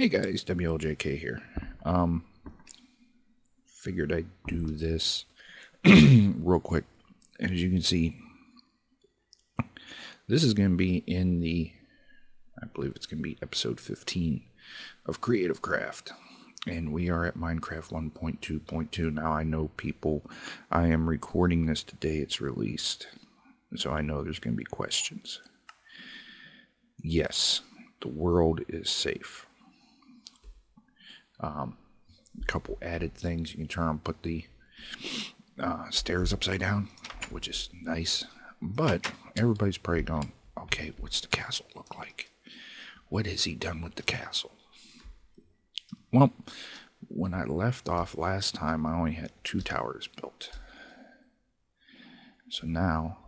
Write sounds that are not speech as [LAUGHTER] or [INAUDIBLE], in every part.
Hey guys, WLJK here. Um, figured I'd do this [CLEARS THROAT] real quick. As you can see, this is going to be in the, I believe it's going to be episode 15 of Creative Craft. And we are at Minecraft 1.2.2. Now, I know people, I am recording this today, it's released. So I know there's going to be questions. Yes, the world is safe. Um, a couple added things. You can turn and put the uh, stairs upside down, which is nice. But everybody's probably going, okay, what's the castle look like? What has he done with the castle? Well, when I left off last time, I only had two towers built. So now,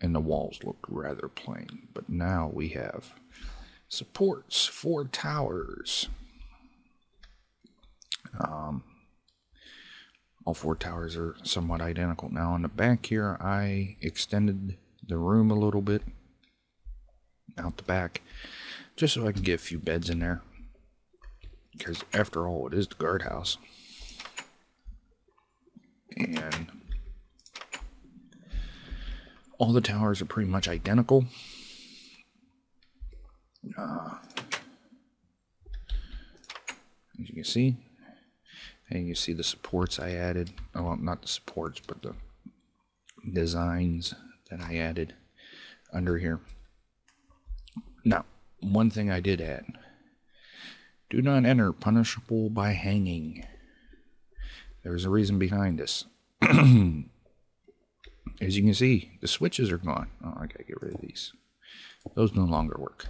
and the walls look rather plain, but now we have supports four towers. Um, all four towers are somewhat identical. Now on the back here, I extended the room a little bit out the back, just so I can get a few beds in there. Because after all, it is the guardhouse. And all the towers are pretty much identical. Uh, as you can see, and you see the supports I added. Oh, not the supports, but the designs that I added under here. Now, one thing I did add. Do not enter punishable by hanging. There's a reason behind this. [CLEARS THROAT] As you can see, the switches are gone. Oh, I gotta get rid of these. Those no longer work.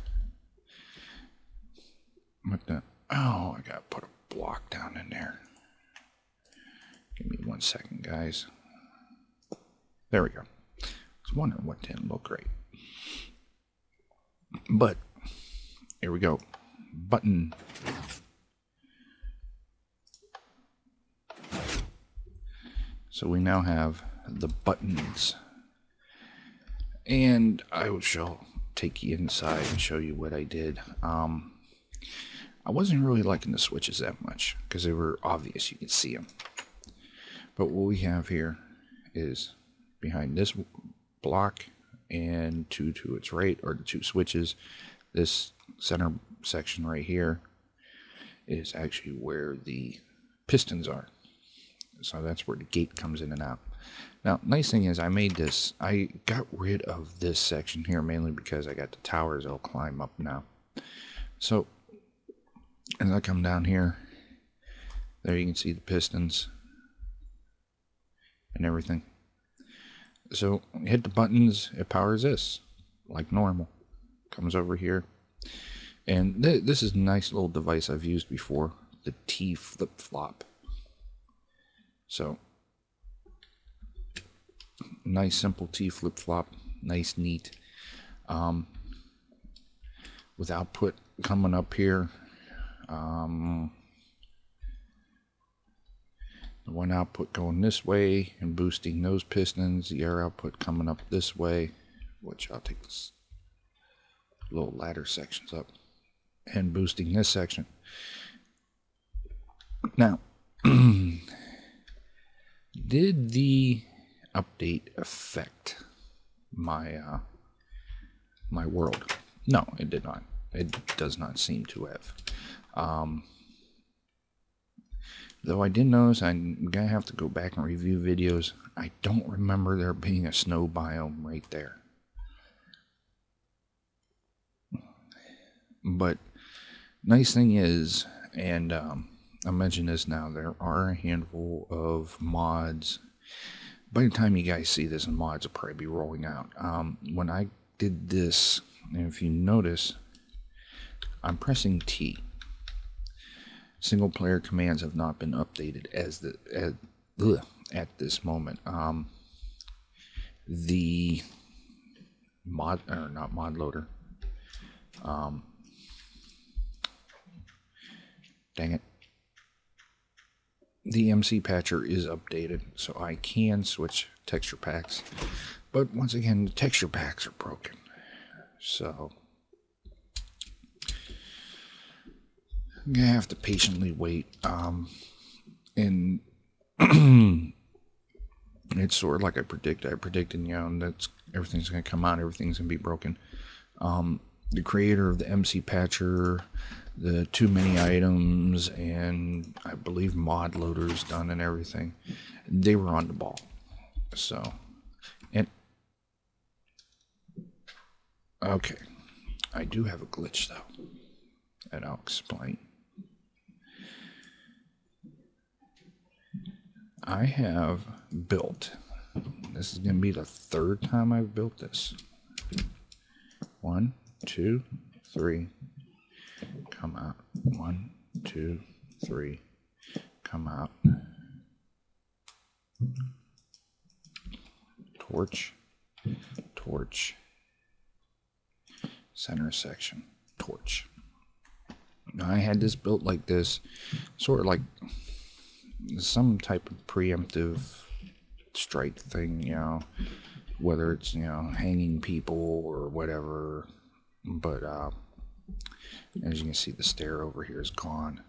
What the? Oh, I gotta put a block down in there. Give me one second, guys. There we go. I was wondering what didn't look right. But, here we go. Button. So we now have the buttons. And I shall take you inside and show you what I did. Um, I wasn't really liking the switches that much because they were obvious. You could see them. But what we have here is behind this block and two to its right are the two switches. This center section right here is actually where the pistons are. So that's where the gate comes in and out. Now, nice thing is I made this, I got rid of this section here mainly because I got the towers I'll climb up now. So, as I come down here, there you can see the pistons and everything. So hit the buttons, it powers this like normal. Comes over here. And th this is a nice little device I've used before, the T flip flop. So nice simple T flip flop, nice neat. Um, with output coming up here. Um, the one output going this way and boosting those pistons, the air output coming up this way, which I'll take this little ladder sections up and boosting this section. Now, [CLEARS THROAT] did the update affect my uh, my world? No, it did not. It does not seem to have. Um, Though I did notice I'm going to have to go back and review videos. I don't remember there being a snow biome right there. But nice thing is, and um, I mention this now, there are a handful of mods. By the time you guys see this, mods will probably be rolling out. Um, when I did this, and if you notice, I'm pressing T single player commands have not been updated as the at, ugh, at this moment. Um, the mod or not mod loader. Um, dang it. The MC patcher is updated, so I can switch texture packs. But once again, the texture packs are broken. So I'm gonna have to patiently wait. Um, and [CLEARS THROAT] it's sort of like I predicted. I predicted, you know, that's everything's gonna come out, everything's gonna be broken. Um, the creator of the MC Patcher, the too many items, and I believe mod loaders done and everything, they were on the ball. So, and okay, I do have a glitch though, and I'll explain. I have built. This is going to be the third time I've built this. One, two, three. Come out. One, two, three. Come out. Torch. Torch. Center section. Torch. Now I had this built like this, sort of like some type of preemptive strike thing, you know, whether it's, you know, hanging people or whatever. But uh, as you can see, the stair over here is gone.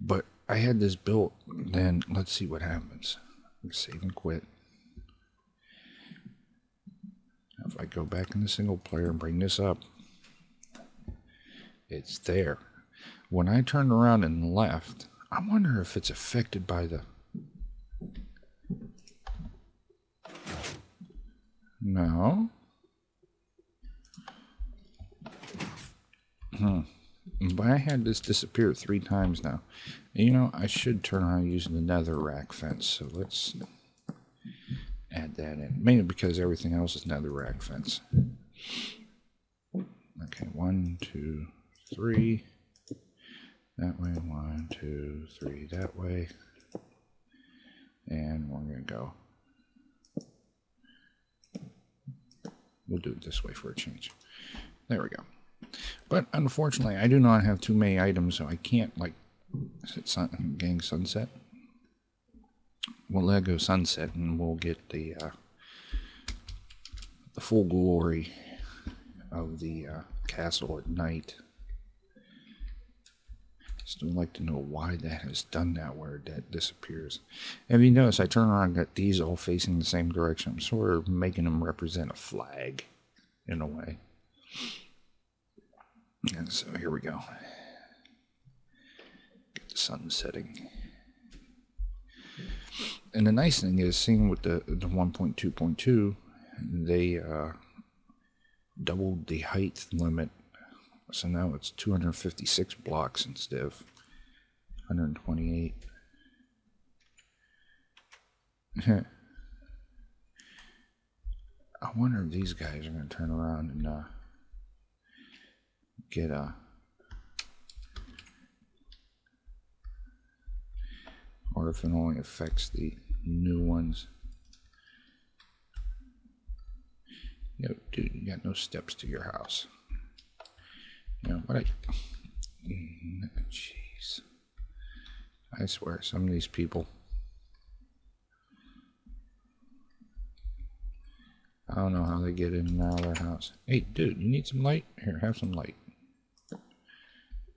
But I had this built, then let's see what happens. Save and quit. If I go back in the single player and bring this up, it's there. When I turned around and left, I wonder if it's affected by the. No. Hmm. But I had this disappear three times now. You know, I should turn around using the nether rack fence. So let's add that in. Mainly because everything else is nether rack fence. Okay, one, two, three. That way, one, two, three, that way. And we're going to go. We'll do it this way for a change. There we go. But unfortunately, I do not have too many items, so I can't, like, set sun, gang sunset. We'll let go sunset, and we'll get the, uh, the full glory of the uh, castle at night. Still like to know why that has done that, where that disappears. Have you noticed I turn around and got these all facing the same direction? I'm sort of making them represent a flag, in a way. And so here we go. Get the sun setting. And the nice thing is, seeing with the, the 1.2.2, they uh, doubled the height limit so now it's 256 blocks instead of 128. [LAUGHS] I wonder if these guys are going to turn around and uh, get a. Or if it only affects the new ones. Yo, dude, you got no steps to your house. Know, what I. Jeez. I swear, some of these people. I don't know how they get in and out of their house. Hey, dude, you need some light? Here, have some light.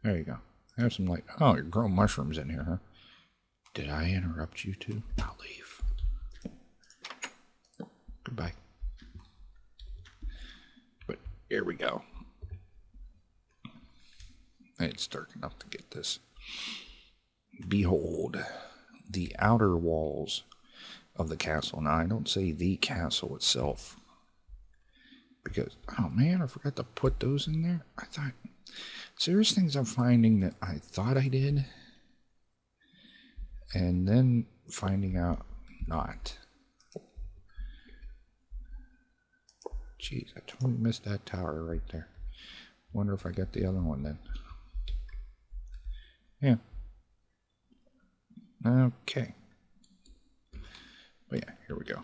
There you go. Have some light. Oh, you're growing mushrooms in here, huh? Did I interrupt you too? I'll leave. Goodbye. But here we go. It's dark enough to get this. Behold, the outer walls of the castle. Now, I don't say the castle itself. Because, oh man, I forgot to put those in there. I thought, so there's things I'm finding that I thought I did. And then finding out not. Jeez, I totally missed that tower right there. Wonder if I got the other one then. Yeah. Okay. But yeah, here we go.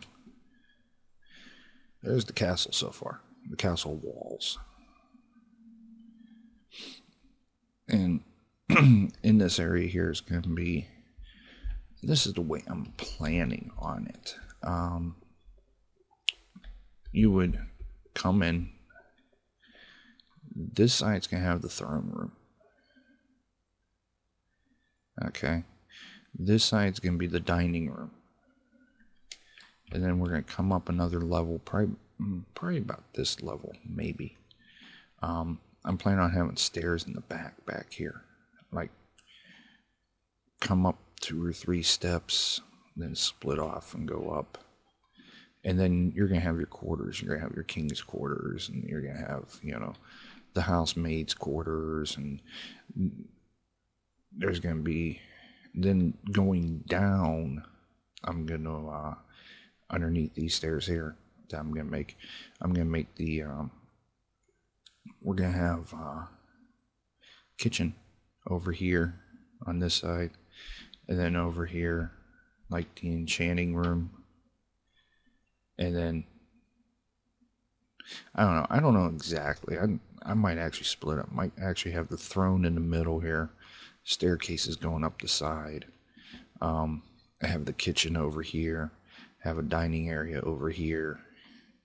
There's the castle so far. The castle walls. And [CLEARS THROAT] in this area here is going to be this is the way I'm planning on it. Um, you would come in. This side's going to have the throne room Okay. This side's going to be the dining room. And then we're going to come up another level, probably, mm, probably about this level, maybe. Um, I'm planning on having stairs in the back, back here. Like, come up two or three steps, then split off and go up. And then you're going to have your quarters. You're going to have your king's quarters, and you're going to have, you know, the housemaid's quarters, and there's going to be, then going down, I'm going to, uh, underneath these stairs here, that I'm going to make, I'm going to make the, um, we're going to have, uh, kitchen over here on this side and then over here like the enchanting room and then I don't know. I don't know exactly. I I might actually split up. Might actually have the throne in the middle here, staircases going up the side. Um, I have the kitchen over here. Have a dining area over here,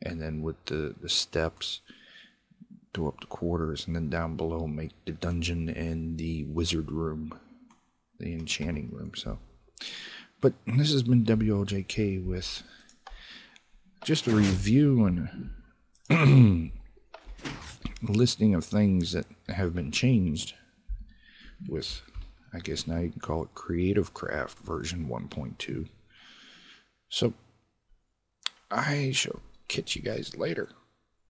and then with the the steps go up the quarters, and then down below make the dungeon and the wizard room, the enchanting room. So, but this has been WLJK with just a review and [CLEARS THROAT] listing of things that have been changed with, I guess now you can call it Creative Craft version 1.2. So I shall catch you guys later.